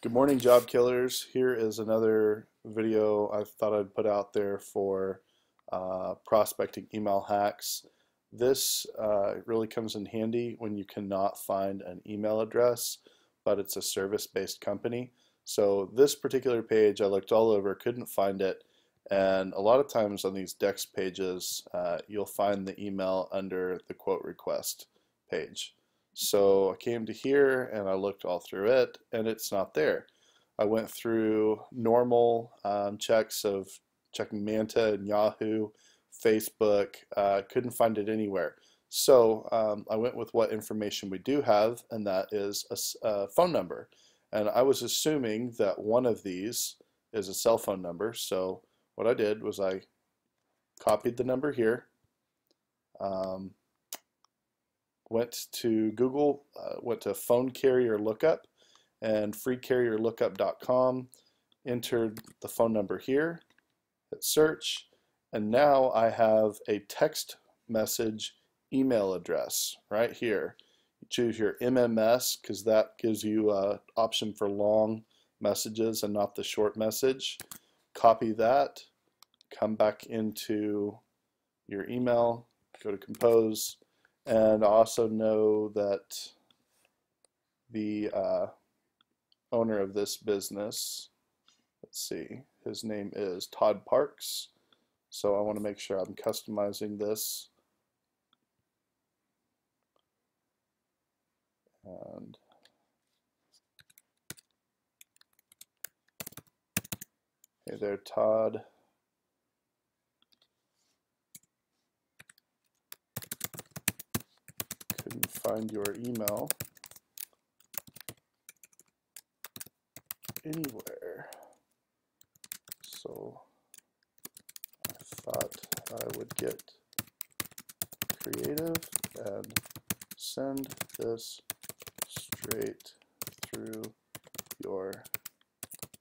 Good morning, job killers. Here is another video I thought I'd put out there for uh, prospecting email hacks. This uh, really comes in handy when you cannot find an email address, but it's a service-based company. So this particular page, I looked all over, couldn't find it, and a lot of times on these DEX pages, uh, you'll find the email under the quote request page. So I came to here and I looked all through it and it's not there. I went through normal um, checks of checking Manta and Yahoo, Facebook, uh, couldn't find it anywhere. So um, I went with what information we do have and that is a, a phone number. And I was assuming that one of these is a cell phone number. So what I did was I copied the number here, um, went to Google, uh, went to phone carrier lookup and freecarrierlookup.com, entered the phone number here, hit search, and now I have a text message email address right here. You choose your MMS because that gives you an option for long messages and not the short message. Copy that, come back into your email, go to compose, and I also know that the uh, owner of this business, let's see, his name is Todd Parks. So I want to make sure I'm customizing this. And hey there, Todd. couldn't find your email anywhere. So I thought I would get creative and send this straight through your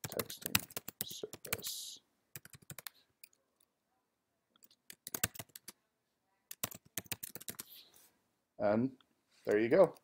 texting service. And there you go.